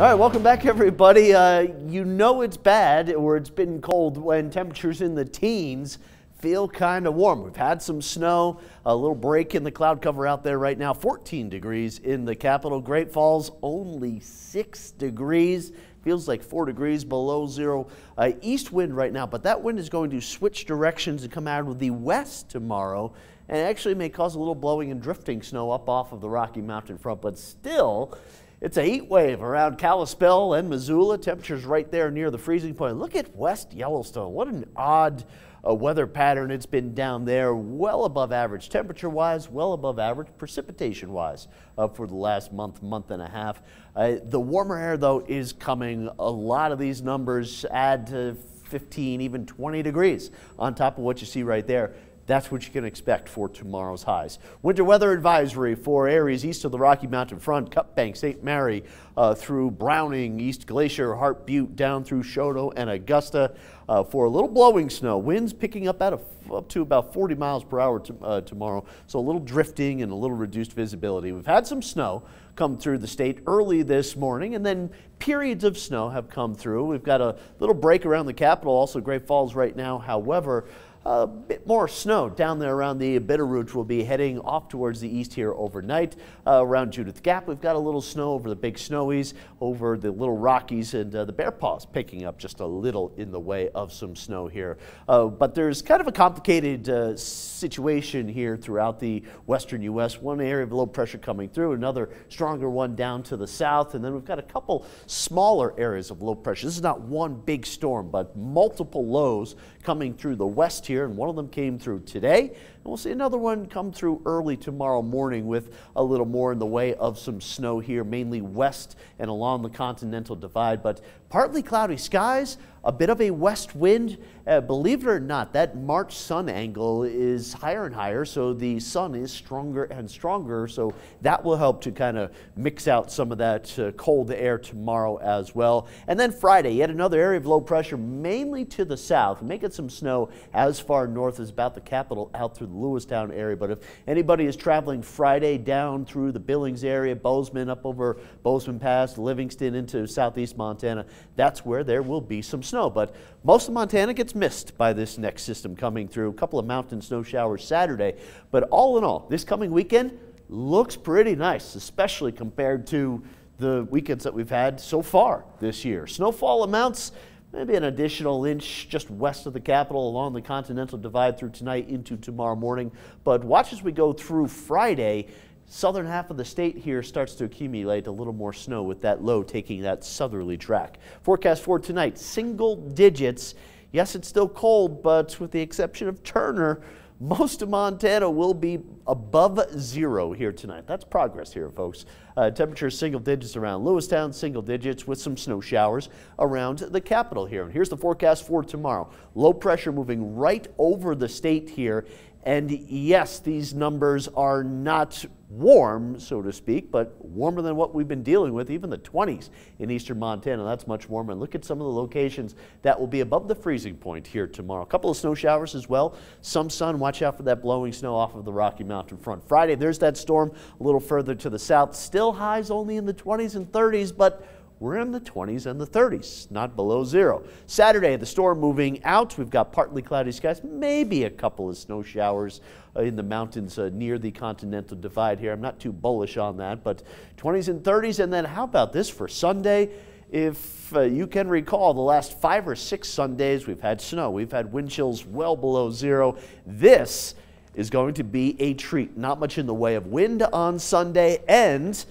All right, welcome back, everybody. Uh, you know it's bad or it's been cold when temperatures in the teens feel kind of warm. We've had some snow, a little break in the cloud cover out there right now. 14 degrees in the capital. Great Falls, only 6 degrees. Feels like 4 degrees below zero. Uh, east wind right now, but that wind is going to switch directions and come out of the west tomorrow and actually may cause a little blowing and drifting snow up off of the Rocky Mountain front, but still, it's a heat wave around Kalispell and Missoula. Temperatures right there near the freezing point. Look at West Yellowstone. What an odd uh, weather pattern it's been down there. Well above average temperature wise, well above average precipitation wise uh, for the last month, month and a half. Uh, the warmer air, though, is coming. A lot of these numbers add to 15, even 20 degrees on top of what you see right there. That's what you can expect for tomorrow's highs. Winter weather advisory for areas east of the Rocky Mountain front, Cut Bank, St. Mary, uh, through Browning, East Glacier, Heart Butte, down through Choteau and Augusta uh, for a little blowing snow. Winds picking up at a, up to about 40 miles per hour to, uh, tomorrow, so a little drifting and a little reduced visibility. We've had some snow come through the state early this morning, and then periods of snow have come through. We've got a little break around the capital, also Great Falls right now. However, a bit more snow down there around the Bitterroot. We'll be heading off towards the east here overnight. Uh, around Judith Gap, we've got a little snow over the Big Snowies, over the Little Rockies, and uh, the Bear Paws picking up just a little in the way of some snow here. Uh, but there's kind of a complicated uh, situation here throughout the western U.S. One area of low pressure coming through, another stronger one down to the south, and then we've got a couple smaller areas of low pressure. This is not one big storm, but multiple lows coming through the west here, and one of them came through today. And we'll see another one come through early tomorrow morning with a little more in the way of some snow here, mainly west and along the Continental Divide. But partly cloudy skies, a bit of a west wind. Uh, believe it or not, that March sun angle is higher and higher, so the sun is stronger and stronger. So that will help to kind of mix out some of that uh, cold air tomorrow as well. And then Friday, yet another area of low pressure, mainly to the south, making some snow as far north as about the capital out through the Lewistown area. But if anybody is traveling Friday down through the Billings area, Bozeman up over Bozeman Pass, Livingston into southeast Montana, that's where there will be some snow. But most of Montana gets missed by this next system coming through. A couple of mountain snow showers Saturday. But all in all, this coming weekend looks pretty nice, especially compared to the weekends that we've had so far this year. Snowfall amounts maybe an additional inch just west of the capital along the Continental Divide through tonight into tomorrow morning. But watch as we go through Friday southern half of the state here starts to accumulate a little more snow with that low taking that southerly track. Forecast for tonight, single digits. Yes, it's still cold, but with the exception of Turner, most of Montana will be above zero here tonight. That's progress here, folks. Uh, temperatures single digits around Lewistown, single digits with some snow showers around the capital here. And here's the forecast for tomorrow. Low pressure moving right over the state here and yes, these numbers are not warm, so to speak, but warmer than what we've been dealing with, even the 20s in eastern Montana. That's much warmer. And look at some of the locations that will be above the freezing point here tomorrow. A couple of snow showers as well. Some sun. Watch out for that blowing snow off of the Rocky Mountain front. Friday, there's that storm a little further to the south. Still highs only in the 20s and 30s, but we're in the 20s and the 30s, not below zero. Saturday, the storm moving out. We've got partly cloudy skies, maybe a couple of snow showers uh, in the mountains uh, near the Continental Divide here. I'm not too bullish on that, but 20s and 30s. And then how about this for Sunday? If uh, you can recall, the last five or six Sundays, we've had snow. We've had wind chills well below zero. This is going to be a treat. Not much in the way of wind on Sunday and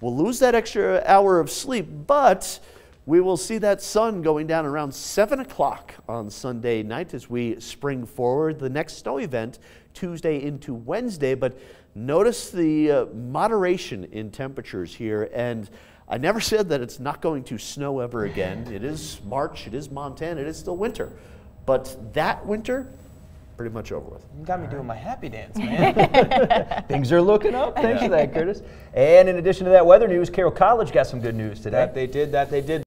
We'll lose that extra hour of sleep, but we will see that sun going down around 7 o'clock on Sunday night as we spring forward. The next snow event, Tuesday into Wednesday, but notice the uh, moderation in temperatures here. And I never said that it's not going to snow ever again. It is March, it is Montana, it is still winter. But that winter, pretty much over with. You got me doing my happy dance, man. Things are looking up. Thanks for that, Curtis. And in addition to that weather news, Carroll College got some good news today. That they did, that they did.